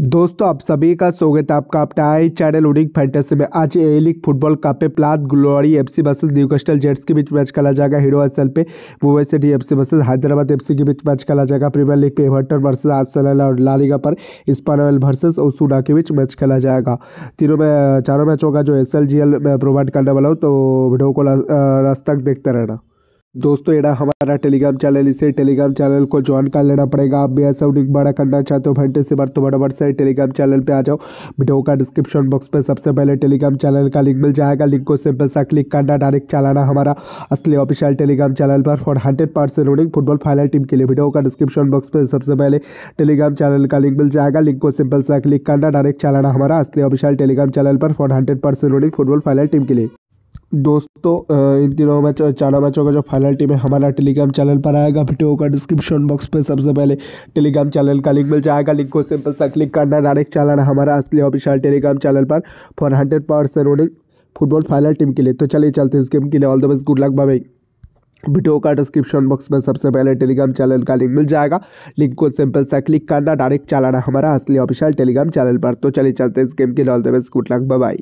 दोस्तों, आप सभी का स्वागत है आपका अपना आई चैनल उडिक फैंटेसी में। आज ए लीग फुटबॉल कप पे प्लात glory FC versus Newcastle Jets के बीच मैच खेला जाएगा। हीरो एसएल पे Mumbai city FC versus Hyderabad FC के बीच मैच खेला जाएगा। प्रीमियर लीग पे एवर्टन वर्सेस आर्सेनल और लालिगा पर स्पानोल वर्सेस ओसूडा के बीच मैच खेला जाएगा। तीनों में, चारों मैचों का जो एस में प्रोवाइड करने वाला हूँ तो वीडियो को लास्ट तक देखते रहना। दोस्तों, ये हमारा टेलीग्राम चैनल इसे टेलीग्राम चैनल को ज्वाइन कर लेना पड़ेगा। आप भी ऐसा उडिक बड़ा करना चाहते हो, घंटे से बार तो बड़ा से टेलीग्राम चैनल पे आ जाओ। वीडियो का डिस्क्रिप्शन बॉक्स पे सबसे पहले टेलीग्राम चैनल का लिंक मिल जाएगा। लिंक को सिंपल सा क्लिक करना डायरेक्ट चलाना हमारा असली ऑफिशियल टेलीग्राम चैनल पर। For hundred percent football final team के लिए वीडियो का डिस्क्रिप्शन बॉक्स पर सबसे पहले टेलीग्राम चैनल का लिंक मिल जाएगा। लिंक को सिंपल सा क्लिक करना डायरेक्ट चलाना हमारा असली ऑफिशियल टेलीग्राम चैनल पर। For hundred percent football final team के लिए। दोस्तों इन तीनों मैच चारों मैचों का जो फाइनल टीम है, हमारा टेलीग्राम चैनल पर आएगा। वीडियो का डिस्क्रिप्शन बॉक्स पे सबसे पहले टेलीग्राम चैनल का लिंक मिल जाएगा। लिंक को सिंपल सा क्लिक करना डायरेक्ट चलाना हमारा, असली ऑफिशियल टेलीग्राम चैनल पर। फॉर हंड्रेड परसेंट रोडिंग फुटबॉल फाइनल टीम के लिए। तो चलिए चलते इस गेम के लिए। All the best good luck bye video का डिस्क्रिप्शन बॉक्स में सबसे पहले टेलीग्राम चैनल का लिंक मिल जाएगा। लिंक को सिंपल सा क्लिक करना। डायरेक्ट चलाना हमारा, असली ऑफिशियल टेलीग्राम चैनल पर। तो चलिए चलते इस गेम के लिए। All the best good luck bye